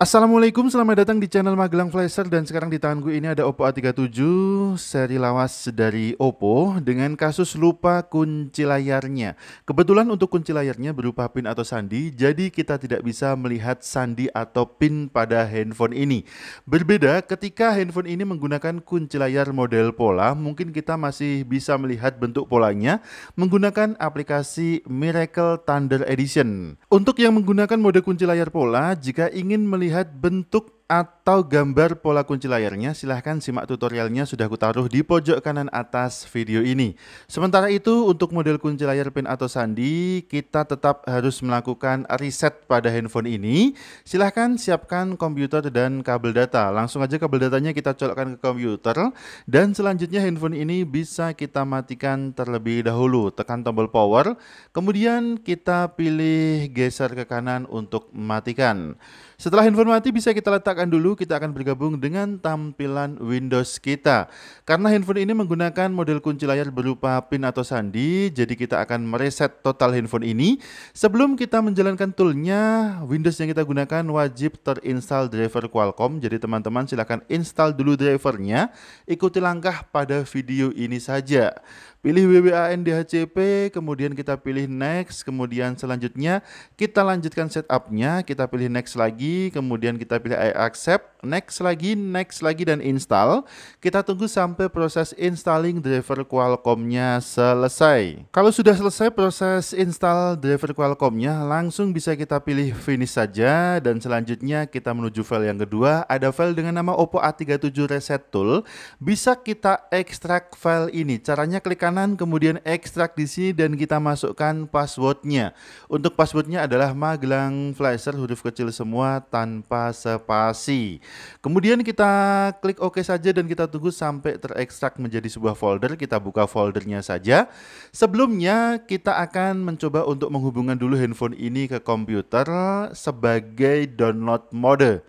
Assalamualaikum, selamat datang di channel Magelang Flasher dan sekarang di tanganku ini ada Oppo A37 seri lawas dari Oppo dengan kasus lupa kunci layarnya. Kebetulan untuk kunci layarnya berupa pin atau sandi, jadi kita tidak bisa melihat sandi atau pin pada handphone ini. Berbeda ketika handphone ini menggunakan kunci layar model pola, mungkin kita masih bisa melihat bentuk polanya menggunakan aplikasi Miracle Thunder Edition. Untuk yang menggunakan mode kunci layar pola, jika ingin melihat melihat bentuk atau gambar pola kunci layarnya, silahkan simak tutorialnya sudah kutaruh di pojok kanan atas video ini. Sementara itu, untuk model kunci layar pin atau sandi, kita tetap harus melakukan reset pada handphone ini. Silahkan siapkan komputer dan kabel data. Langsung aja kabel datanya kita colokkan ke komputer, dan selanjutnya handphone ini bisa kita matikan terlebih dahulu. Tekan tombol power, kemudian kita pilih geser ke kanan untuk mematikan. Setelah handphone mati bisa kita dulu, kita akan bergabung dengan tampilan Windows kita. Karena handphone ini menggunakan model kunci layar berupa pin atau sandi, jadi kita akan mereset total handphone ini. Sebelum kita menjalankan toolnya, Windows yang kita gunakan wajib terinstall driver Qualcomm. Jadi teman-teman silahkan install dulu drivernya, ikuti langkah pada video ini saja. Pilih WWAN DHCP, kemudian kita pilih next, kemudian selanjutnya kita lanjutkan setupnya, kita pilih next lagi, kemudian kita pilih I accept, next lagi, next lagi dan install. Kita tunggu sampai proses installing driver Qualcomm-nya selesai. Kalau sudah selesai proses install driver Qualcomm-nya, langsung bisa kita pilih finish saja dan selanjutnya kita menuju file yang kedua. Ada file dengan nama Oppo A37 Reset Tool. Bisa kita ekstrak file ini. Caranya klik kanan kemudian ekstrak di sini dan kita masukkan passwordnya. Untuk passwordnya adalah Magelang Flasher huruf kecil semua tanpa spasi. Kemudian kita klik OK saja dan kita tunggu sampai terekstrak menjadi sebuah folder. Kita buka foldernya saja. Sebelumnya kita akan mencoba untuk menghubungkan dulu handphone ini ke komputer sebagai download mode.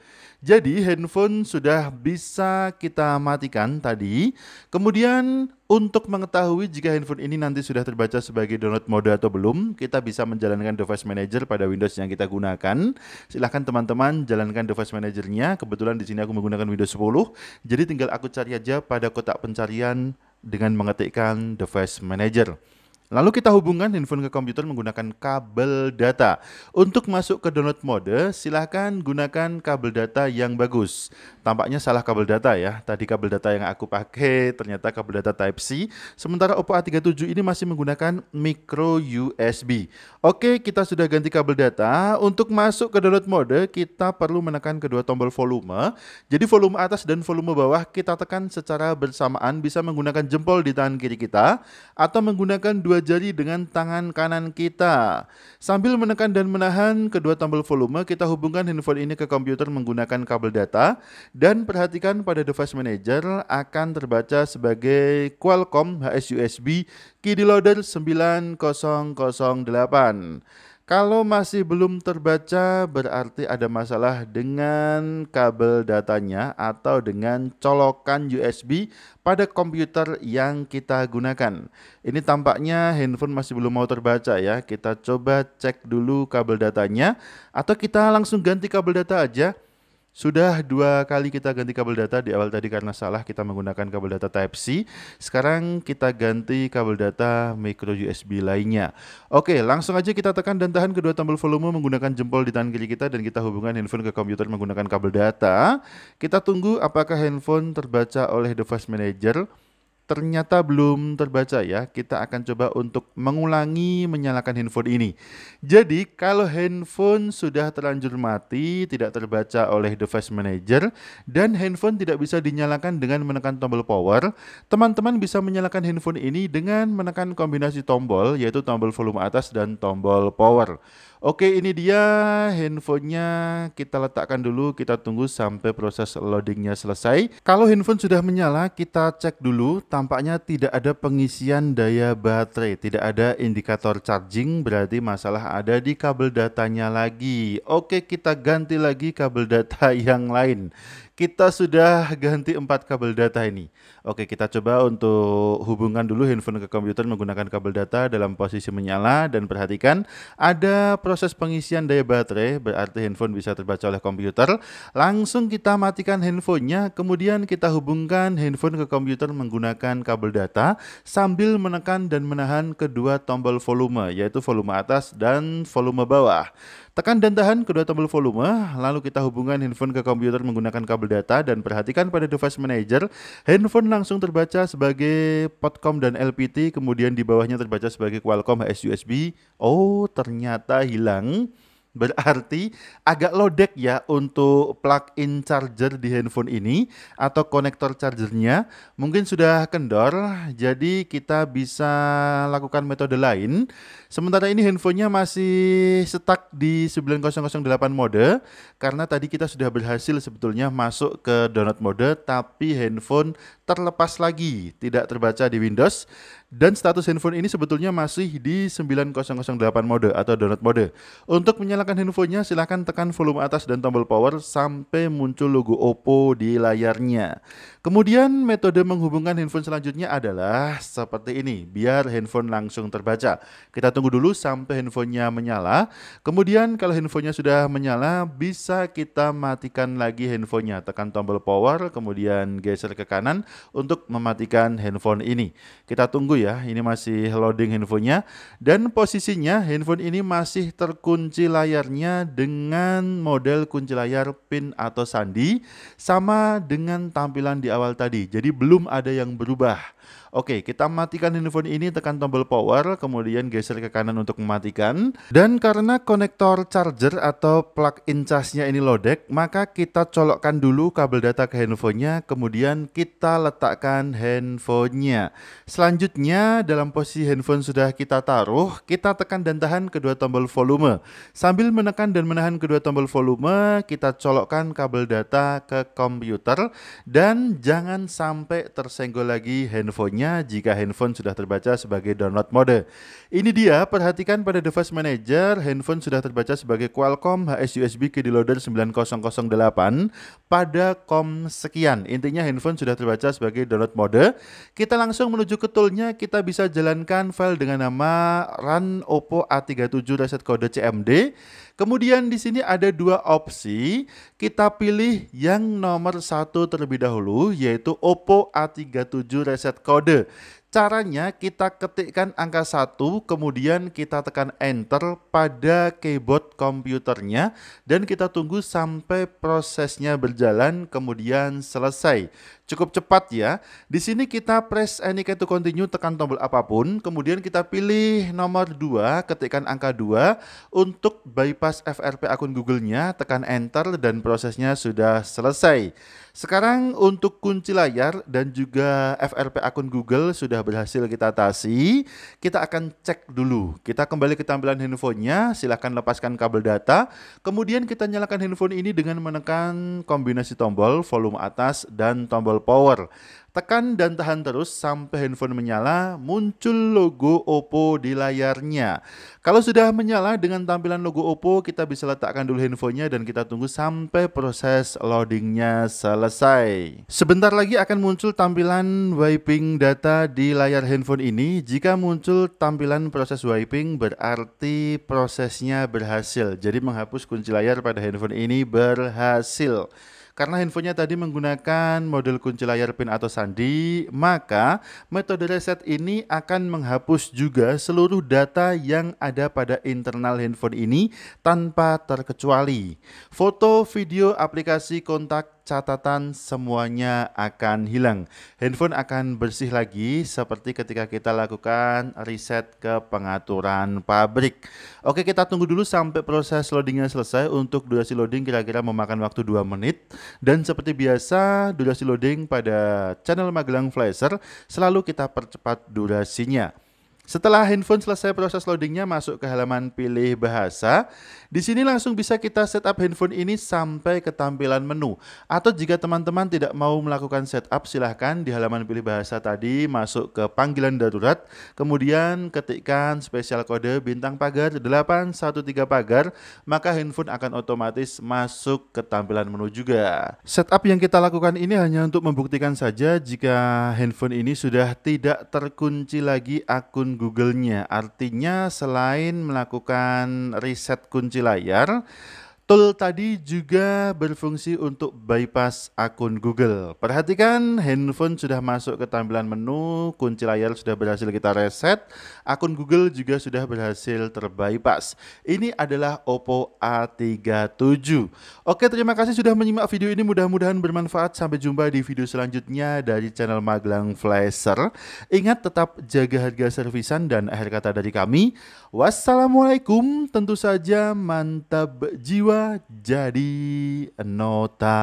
Jadi handphone sudah bisa kita matikan tadi. Kemudian untuk mengetahui jika handphone ini nanti sudah terbaca sebagai download mode atau belum, kita bisa menjalankan device manager pada Windows yang kita gunakan. Silahkan teman-teman jalankan device manajernya. Kebetulan di sini aku menggunakan Windows 10. Jadi tinggal aku cari aja pada kotak pencarian dengan mengetikkan device manager. Lalu kita hubungkan handphone ke komputer menggunakan kabel data. Untuk masuk ke download mode, silahkan gunakan kabel data yang bagus. Tampaknya salah kabel data ya. Tadi kabel data yang aku pakai ternyata kabel data Type-C. Sementara Oppo A37 ini masih menggunakan micro USB. Oke, kita sudah ganti kabel data. Untuk masuk ke download mode, kita perlu menekan kedua tombol volume. Jadi volume atas dan volume bawah kita tekan secara bersamaan bisa menggunakan jempol di tangan kiri kita atau menggunakan dua jari dengan tangan kanan kita. Sambil menekan dan menahan kedua tombol volume, kita hubungkan handphone ini ke komputer menggunakan kabel data dan perhatikan pada device manager akan terbaca sebagai Qualcomm HS USB Key Loader 9008. Kalau masih belum terbaca berarti ada masalah dengan kabel datanya atau dengan colokan USB pada komputer yang kita gunakan. Ini tampaknya handphone masih belum mau terbaca ya. Kita coba cek dulu kabel datanya atau kita langsung ganti kabel data aja. Sudah dua kali kita ganti kabel data di awal tadi karena salah kita menggunakan kabel data Type-C. Sekarang kita ganti kabel data micro USB lainnya. Oke, langsung aja kita tekan dan tahan kedua tombol volume menggunakan jempol di tangan kiri kita dan kita hubungkan handphone ke komputer menggunakan kabel data. Kita tunggu apakah handphone terbaca oleh device manager ternyata belum terbaca ya, kita akan coba untuk mengulangi menyalakan handphone ini. Jadi kalau handphone sudah terlanjur mati, tidak terbaca oleh device manager, dan handphone tidak bisa dinyalakan dengan menekan tombol power, teman-teman bisa menyalakan handphone ini dengan menekan kombinasi tombol, yaitu tombol volume atas dan tombol power. Oke ini dia handphonenya. Kita letakkan dulu kita tunggu sampai proses loadingnya selesai. Kalau handphone sudah menyala kita cek dulu. Tampaknya tidak ada pengisian daya baterai tidak ada indikator charging berarti masalah ada di kabel datanya lagi. Oke kita ganti lagi kabel data yang lain kita sudah ganti empat kabel data ini. Oke, kita coba untuk hubungkan dulu handphone ke komputer menggunakan kabel data dalam posisi menyala dan perhatikan ada proses pengisian daya baterai, berarti handphone bisa terbaca oleh komputer. Langsung kita matikan handphonenya, kemudian kita hubungkan handphone ke komputer menggunakan kabel data sambil menekan dan menahan kedua tombol volume, yaitu volume atas dan volume bawah. Tekan dan tahan kedua tombol volume, lalu kita hubungkan handphone ke komputer menggunakan kabel data dan perhatikan pada device manager, handphone langsung terbaca sebagai Podcom dan LPT, kemudian di bawahnya terbaca sebagai Qualcomm HS-USB. Oh, ternyata hilang. Berarti agak lodek ya untuk plug-in charger di handphone ini atau konektor chargernya mungkin sudah kendor jadi kita bisa lakukan metode lain. Sementara ini handphonenya masih stuck di 9008 mode karena tadi kita sudah berhasil sebetulnya masuk ke download mode tapi handphone terlepas lagi tidak terbaca di Windows dan status handphone ini sebetulnya masih di 9008 mode atau download mode. Untuk menyalakan handphonenya silahkan tekan volume atas dan tombol power sampai muncul logo Oppo di layarnya. Kemudian metode menghubungkan handphone selanjutnya adalah seperti ini, biar handphone langsung terbaca. Kita tunggu dulu sampai handphonenya menyala. Kemudian kalau handphonenya sudah menyala, bisa kita matikan lagi handphonenya. Tekan tombol power, kemudian geser ke kanan untuk mematikan handphone ini. Kita tunggu ya, ini masih loading handphonenya dan posisinya handphone ini masih terkunci layarnya dengan model kunci layar pin atau sandi sama dengan tampilan di awal tadi. Jadi belum ada yang berubah. Oke, kita matikan handphone ini, tekan tombol power, kemudian geser ke kanan untuk mematikan. Dan karena konektor charger atau plug-in casnya ini lodek, maka kita colokkan dulu kabel data ke handphonenya, kemudian kita letakkan handphonenya. Selanjutnya, dalam posisi handphone sudah kita taruh, kita tekan dan tahan kedua tombol volume. Sambil menekan dan menahan kedua tombol volume, kita colokkan kabel data ke komputer dan jangan sampai tersenggol lagi handphonenya jika handphone sudah terbaca sebagai download mode. Ini dia, perhatikan pada device manager, handphone sudah terbaca sebagai Qualcomm HS USB Key Loader 9008 pada COM sekian. Intinya handphone sudah terbaca sebagai download mode. Kita langsung menuju ke toolnya, kita bisa jalankan file dengan nama run Oppo A37 reset kode CMD. Kemudian di sini ada dua opsi. Kita pilih yang nomor satu terlebih dahulu, yaitu Oppo A37 reset kode. Caranya kita ketikkan angka 1, kemudian kita tekan enter pada keyboard komputernya dan kita tunggu sampai prosesnya berjalan kemudian selesai. Cukup cepat ya. Di sini kita press any key to continue, tekan tombol apa pun, kemudian kita pilih nomor 2, ketikkan angka 2 untuk bypass FRP akun Google-nya, tekan enter dan prosesnya sudah selesai. Sekarang untuk kunci layar dan juga FRP akun Google sudah berhasil kita atasi. Kita akan cek dulu. Kita kembali ke tampilan handphonenya, silahkan lepaskan kabel data. Kemudian kita nyalakan handphone ini dengan menekan kombinasi tombol volume atas dan tombol power. Tekan dan tahan terus sampai handphone menyala, muncul logo Oppo di layarnya. Kalau sudah menyala dengan tampilan logo Oppo, kita bisa letakkan dulu handphonenya dan kita tunggu sampai proses loadingnya selesai. Sebentar lagi akan muncul tampilan wiping data di layar handphone ini. Jika muncul tampilan proses wiping, berarti prosesnya berhasil. Jadi menghapus kunci layar pada handphone ini berhasil. Karena handphonenya tadi menggunakan model kunci layar pin atau sandi, maka metode reset ini akan menghapus juga seluruh data yang ada pada internal handphone ini tanpa terkecuali. Foto, video, aplikasi, kontak, catatan semuanya akan hilang. Handphone akan bersih lagi seperti ketika kita lakukan reset ke pengaturan pabrik. Oke, kita tunggu dulu sampai proses loadingnya selesai. Untuk durasi loading kira-kira memakan waktu 2 menit. Dan seperti biasa, durasi loading pada channel Magelang Flasher selalu kita percepat durasinya. Setelah handphone selesai proses loadingnya masuk ke halaman pilih bahasa, di sini langsung bisa kita setup handphone ini sampai ke tampilan menu. Atau jika teman-teman tidak mau melakukan setup, silahkan di halaman pilih bahasa tadi masuk ke panggilan darurat, kemudian ketikkan spesial kode bintang pagar 813 pagar, maka handphone akan otomatis masuk ke tampilan menu juga. Setup yang kita lakukan ini hanya untuk membuktikan saja jika handphone ini sudah tidak terkunci lagi akun Google-nya. Artinya selain melakukan reset kunci layar, Tool tadi juga berfungsi untuk bypass akun Google. Perhatikan handphone sudah masuk ke tampilan menu, kunci layar sudah berhasil kita reset, akun Google juga sudah berhasil terbypass. Ini adalah Oppo A37. Oke, terima kasih sudah menyimak video ini. Mudah-mudahan bermanfaat. Sampai jumpa di video selanjutnya dari channel Magelang Flasher. Ingat tetap jaga harga servisan dan akhir kata dari kami. Wassalamualaikum. Tentu saja mantap jiwa jadi nota.